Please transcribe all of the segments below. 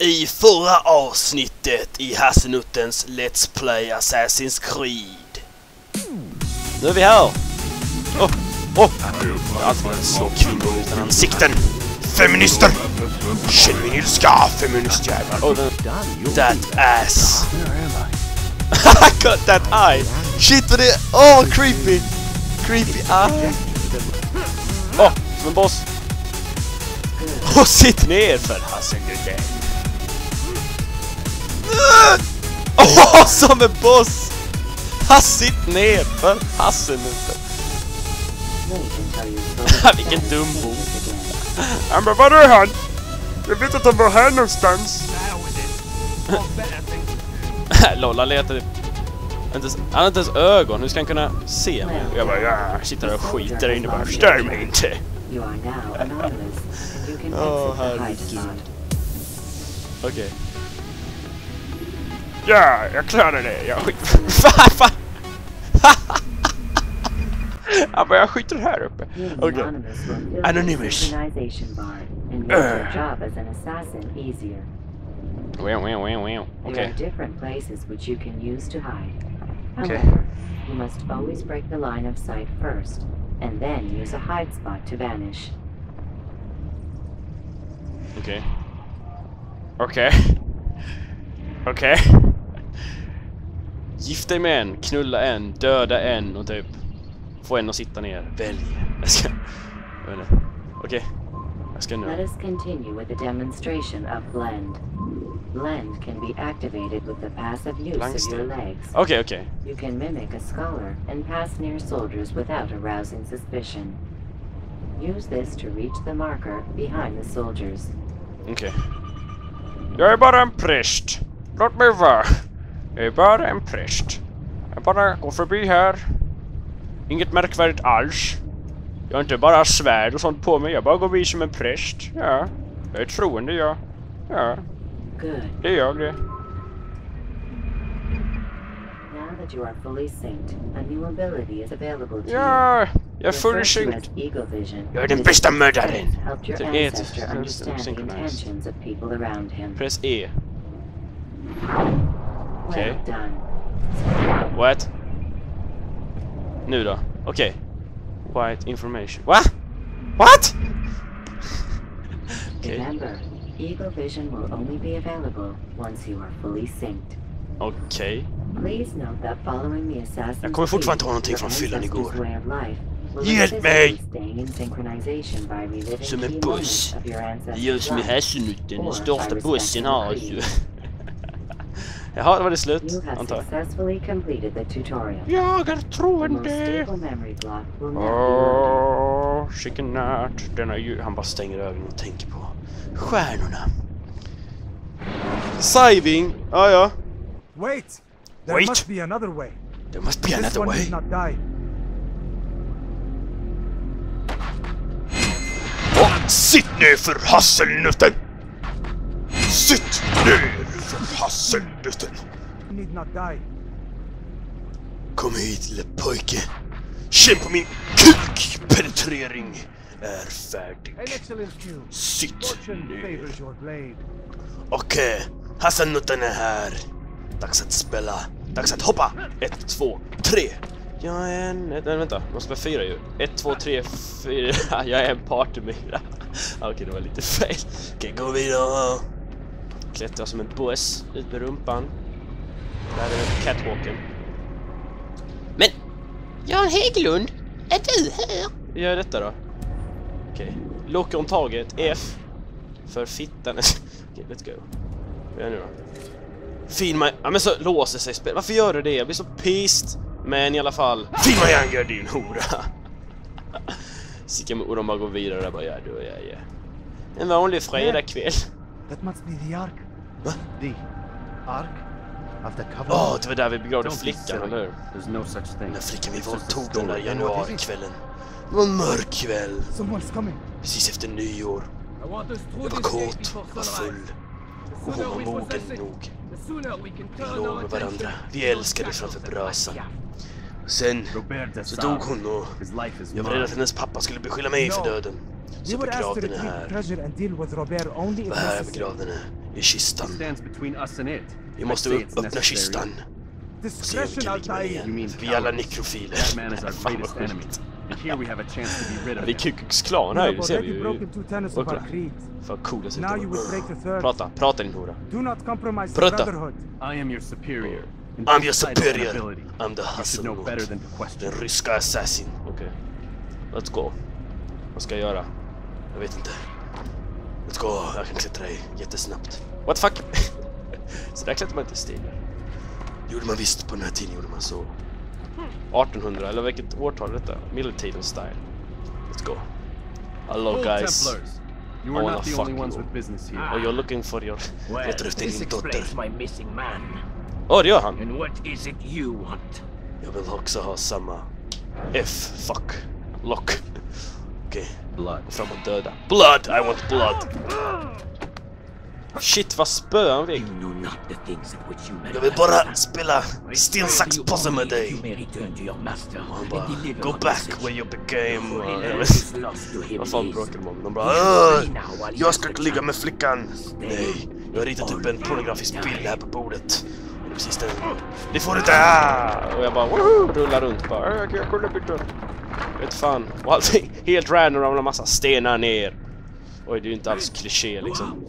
I förra avsnittet i Hassenuttens Let's Play Assassin's Creed. Nu är vi här! Åh! Oh, åh! Oh. Allt man slår kvinnor utan ansikten! Feminister! Känn min ilska, FEMINISTJÄVLAR! Oh, that ass! I got that eye! Shit vad det är... Åh, oh, creepy! Creepy eye! Åh, oh, som en boss! Åh, sitt ner för Hassenutten! Åh, oh, som en boss! Ha, sitt ner för Hassenutten! Vilken dum bo! Han bara, var är han? Jag vet att han var här någonstans. Lolla letar inte, han har inte ens ögon, hur ska han kunna se mig? Jag bara, ja, sitter där och skiter inne bara, stör mig inte! Åh, oh, herregud. Okej. Okay. Ja, jag klarar det, jag skiter... Fan, Han bara, jag skiter här uppe. Okej. Okay. Anonymous. Wow, wow, wow, wow. Okay. There are different places which you can use to hide. Okay. However, you must always break the line of sight first, and then use a hide spot to vanish. Okay. Okay. Okay. Gift dig med en, knulla en, döda en och typ få en att sitta ner. Välj. Jag ska... Jag vet inte. Okej. Okay. Jag ska nu. Let us continue with the demonstration of blend. Blend can be activated with the passive use Langsten. of your legs. Okay, okay. You can mimic a scholar and pass near soldiers without arousing suspicion. Use this to reach the marker behind the soldiers. Okej. Okay. Jag är bara en präst. Låt mig vara. Jag är bara en präst. Jag bara går förbi här. Inget märkvärdigt alls. Jag har inte bara svärd och sånt på mig. Jag bara går vid som en präst. Ja. Jag är troende, ja. Ja. Det är jag det. Ja, jag är fully synced. Jag är den bästa mördaren. Det är Press E. Okej. Okay. What? Nu då? Okej. Okay. White information. What? What? okay. Remember, Eagle Vision will only be available once you are fully synced. Okej. Okay. Jag kommer fortfarande ha någonting från fyllan igår. Hjälp mig! Som en buss. Det gör som i Hasselnutten, den största bussen har alltså. Jaha, det var det slut, antar jag. Jag är troende! Åh, chicken nut. Den är ju... Han bara stänger ögonen och tänker på stjärnorna. Saving! Ja, ja. Wait! There Wait! must be another way. There must be another way. Och sitt ner för hasselnötten! Sitt ner! Hasselnötten. Kom hit lille pojke. Känn på min kuk! Penetrering är färdig. Sitt ner. Okej, okay. Hasselnutten är här. Dags att spela. Dags att hoppa. Ett, två, tre. Jag är en... Nej, vänta. Måste vara fyra ju. Ett, två, tre, fyra. Jag är en partymyra. Okej, okay, det var lite fel. Okej, okay, gå vidare klättrar som en boss ut med rumpan. Där är catwalken. Men! Jan Hägglund! Är du här? Gör detta då. Okej. Okay. Lockar om taget. F. För fittan. Okej, okay, let's go. Vad gör jag nu då? Fin mig... Ja men så låser sig spelet. Varför gör du det? Jag blir så pissed. Men i alla fall. Fin mig Younger din hora! Sickar och de bara går vidare där bara ja du ja ja. En vanlig fredagkväll. That must be the ark. Va? The ark of the covenant. Åh, oh, det var där vi begravde flickan, eller hur? There's no such thing. Den där flickan vi våldtog den där januarikvällen. Det var en mörk kväll. Precis efter nyår. Jag var kåt, var full. Och hon var mogen nog. Vi låg med varandra. Vi älskade framför brasan. Sen så dog hon och jag var rädd att hennes pappa skulle beskylla mig för döden. Så jag begravde henne här. Och här jag begravde henne. I kistan. Vi måste öppna kistan. Och se om vi kan ligga med igen. Vi är alla nekrofiler. Fan vad sjukt. Vi är Ku Klux Klan här det ser vi ju. Och kolla. Fan coola ut. Prata, prata din hora. Prata! I am your superior. I'm your superior. I'm the Hasselnot. Den ryska assassin. Okej. Okay. Let's go. Vad ska jag göra? Jag vet inte. Let's go. Jag kan klättra i jättesnabbt. What the fuck? så där klättrar man inte i stigar. Det gjorde man visst på den här tiden gjorde man så. 1800 eller vilket årtal är detta? Medeltiden style. Let's go. Hello guys. You are not the only ones with business here. Oh, you're looking for your... Well, this explains my missing man. Oh, det gör han. And what is it you want? Jag vill också ha samma F, fuck, lock. Okej, okay. Blood. fram och döda. Blood! I want blood! Shit, vad spöar han you Jag vill bara spela sten, sax, påse med dig. Han bara, go back where you became... Vad fan bråkar de om? De bara "Åh, Jag ska ligga med flickan! Nej, jag har ritat upp en pornografisk bild här på bordet. Och precis den. Det får du inte! Ah! Och jag bara woho! Rullar runt bara. "Äh, Jag kolla bilden. Vet fan. Och allting helt random ramlar massa stenar ner. Oj, det är ju inte alls kliché liksom.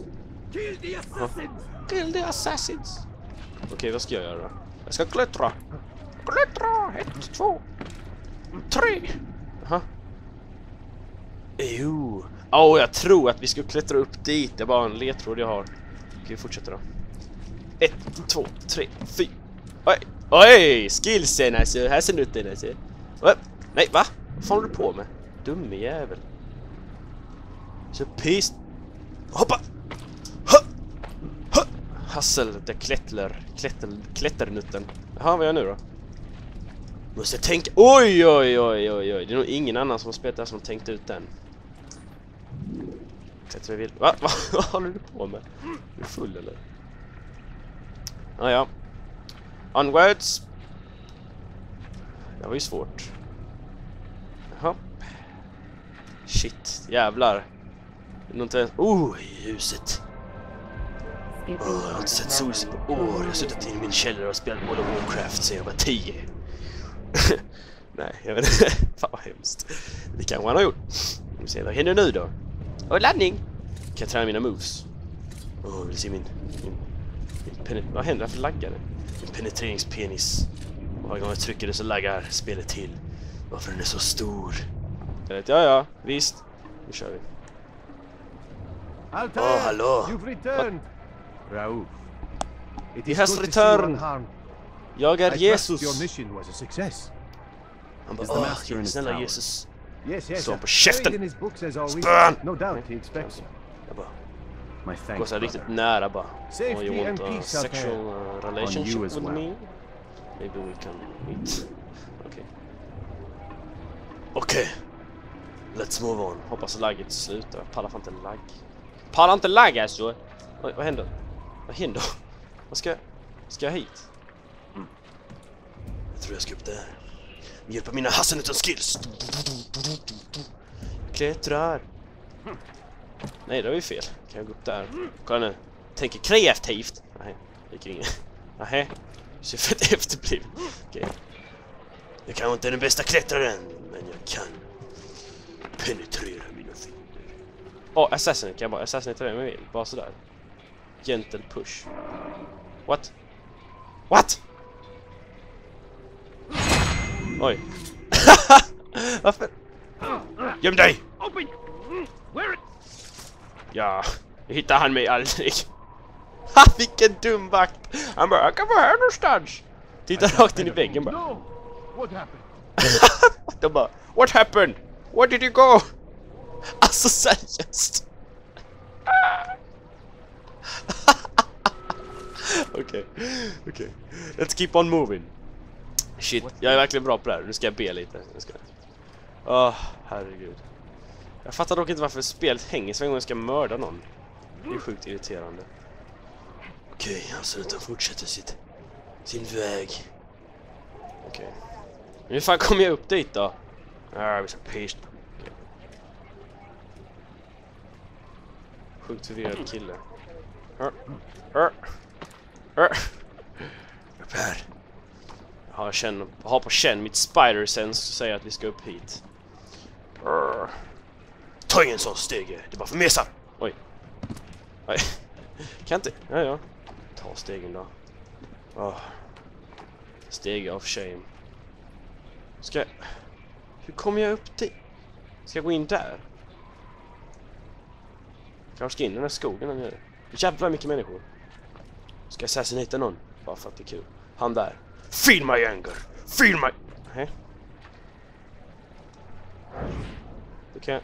Kill the assassin! Kill the assassins! Okej, vad ska jag göra? Jag ska klättra! Klättra! Ett, två, tre! Jaha. Jo. Åh, oh, jag tror att vi ska klättra upp dit. Det är bara en ledtråd jag har. Okej, vi fortsätter då. Ett, två, tre, fyra. Oj! Oj! Skillsen alltså. Här ser ut den alltså. Va? Nej, va? Vad fan håller du på med? Dumme jävel. Så pist... Hoppa! Ha! Ha! Hassel, det klättler, klätter, klätternutten. Jaha, vad gör jag nu då? Måste tänka... Oj, oj, oj, oj, oj. Det är nog ingen annan som har spelat det här som har tänkt ut den. Klättra vill... Va? Va? Vad håller du på med? Är du full eller? Ah, ja. Onwards. Det var ju svårt. Jaha. Shit, jävlar. Inte ens... Oh, i huset. Oh, jag har inte sett solljus på år. Jag har suttit i min källare och spelat World of Warcraft sedan jag var 10. Nej, jag vet inte. Fan vad hemskt. Det kanske han har gjort. Vi ser vad händer nu då. Och laddning! Kan jag träna mina moves? Åh, oh, vill se min... min, min vad händer? Varför laggar det? Min penetreringspenis. Och varje gång jag trycker det så laggar spelet till. Varför den är så stor. Jag vet, ja, ja, visst. Nu kör vi. Altair, Oh, hello. You've returned. Raouf. It He is has good to see you returned. unharmed. Jag I är trust Jesus. your mission was a success. Han bara, Is the åh, master in his snälla tower?" Jesus. Yes, yes. Så uh, på käften. buried in his books as always. Spön! No doubt he expects. Jag bara, My går thanks, så här brother. riktigt nära bara. Safety Oh, you want and a peace out sexual there. uh, relationship you as with well. me? Maybe we can meet. Okej. Okej. Let's move on. Hoppas lagget slutar. Jag pallar fan inte lagg. Pallar inte lagg alltså! Oj, vad händer? Vad händer? Vad ska jag... Ska jag hit? Jag tror jag ska upp där. Med hjälp av mina hasselnuttens skills. Klättrar. Nej, det var ju fel. Kan jag gå upp där? Kolla nu. Tänker kreativt. Nej, det gick inget. Nej. Så fett efterbliven. Okej. Jag kanske inte är den bästa klättraren, men jag kan penetrera mina fiender. Åh, oh, assassin. Kan jag bara assassinata vem jag vill? Bara sådär. Gentle push. What? What? Oj. Varför? Göm dig! Ja, jag hittar han mig aldrig. Ha, vilken dum vakt! Han bara, jag kan vara här någonstans. Tittar rakt in i väggen bara. No! What happened? De bara, what happened? Where did you go? Alltså seriöst. Okej, okej. Let's keep on moving. Shit, jag är verkligen bra på det här. Nu ska jag be lite. Nu ska. Åh, herregud. Jag fattar dock inte varför spelet hänger så varje gång jag ska mörda någon. Det är sjukt irriterande. Okej, alltså utan fortsätter sitt, sin väg. Okej. Hur fan kommer jag upp dit då? Ah, jag blir så pissed. Sjukt förvirrad kille. Hör. Hör. Upp här. Jag har, på känn mitt spider sense säger att vi ska upp hit. Ta ingen sån stege, det är bara för mesar! Oj. Nej. Kan inte... Ja, ja. Ta stegen då. Oh. Steg of shame. Ska jag... Hur kommer jag upp dit? Ska jag gå in där? Kanske ska in i den här skogen nere. Jävlar mycket människor. Ska assassinata någon? Bara för att det är kul. Han där. Feel my anger! Feel my... Nej. Då kan jag...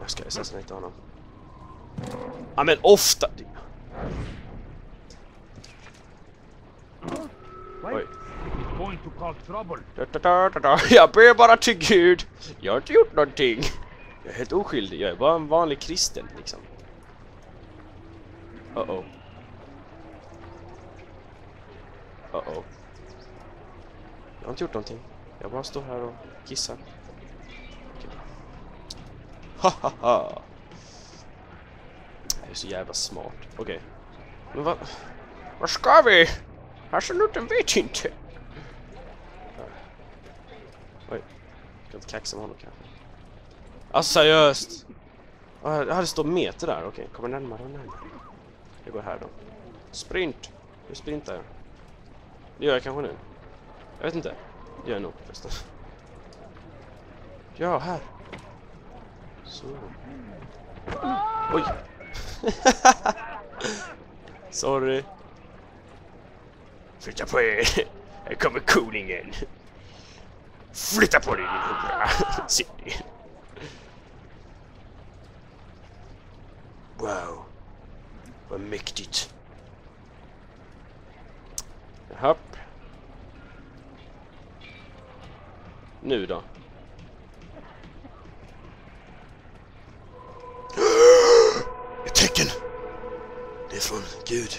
Jag ska assassinata honom. Ja men ofta... Oj. Jag ber bara till Gud. Jag har inte gjort någonting. Jag är helt oskyldig. Jag är bara en vanlig kristen liksom. Uh oh. Uh oh. Jag har inte gjort någonting. Jag bara står här och kissar. Okay. Ha ha ha. Jag är så jävla smart. Okej. Men vad... Var ska vi? Absoluten vet inte. Oj. Jag kan inte kaxa med honom kanske. Alltså seriöst. Ah, det står meter där. Okej, okay. kommer närmare och närmare. Jag går här då. Sprint. Nu sprintar jag? Jag kanske nu. Jag vet inte. Det gör jag nog förresten. Ja, här. Så. Oj. Sorry. Flytta på er. Här kommer koningen. Flytta på dig din hora. Ner. Wow. Vad. Nu då? Ett tecken! Det är från Gud.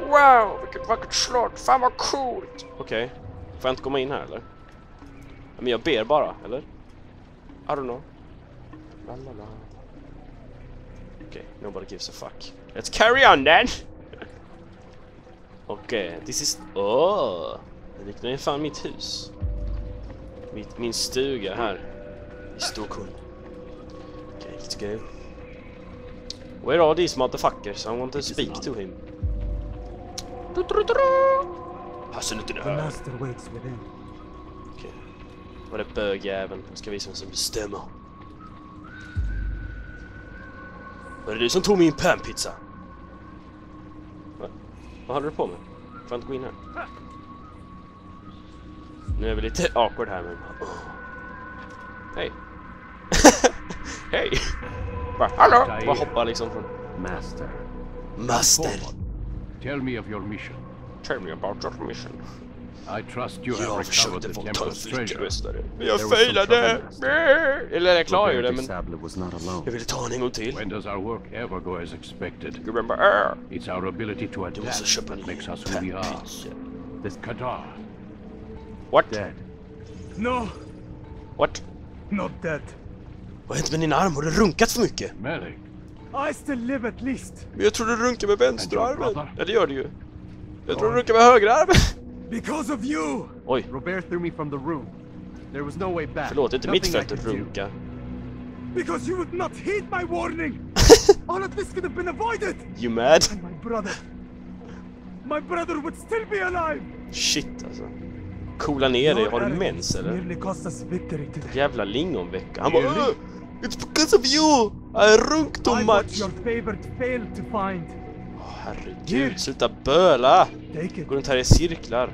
Wow, vilket vackert slott! Fan vad coolt! Okej. Okay. Får jag inte komma in här eller? Men jag ber bara, eller? I don't know. Lalala. Okay, nobody gives a fuck. Let's carry on then! Okej, okay, this is... Oh! Det liknar ju fan mitt hus. Mitt, min stuga här. I Stockholm. Okay, let's go. Where are these motherfuckers? I want to speak to him. Hassen inte det här. Okej. Var det bögjäveln? Jag ska visa vem som bestämmer. Var det du som tog min panpizza? Va? Vad håller du på med? Får jag inte gå in här? Nu är vi lite awkward här men... Oh. Hej! Hej! Bara, hallå! Bara hoppa liksom från... Master. Master! Tell me of your mission. Tell me about your mission. I trust you Jag have recovered försökte the få ta en temple's flicka treasure. mästare. Men jag failade! Eller jag klarade ju det men... Jag ville ta en en gång till. When does our work ever go as expected? Bara äh. It's our ability to adapt that makes us who we are. This Kadar. What? Dead. No, What? not dead. Vad har hänt med din arm? Har du runkat för mycket? Malik. I still live at least. Men jag tror du runkar med vänsterarmen. Ja det gör du ju. Jag tror du runkar med högerarmen. Because of you! Oj, Robert threw me from the room. There was no way back. förlåt. Det är inte mitt Nothing fel I att could do. runka. Because you would not heed my warning! All of this could have been avoided! You mad? And my brother... My brother would still be alive! Shit alltså. Coola ner dig. Har du mens eller? Jävla lingonvecka. Han bara? "Ugh, It's because of you! I runk too much! Åh, herregud, sluta böla! Gå runt här i cirklar.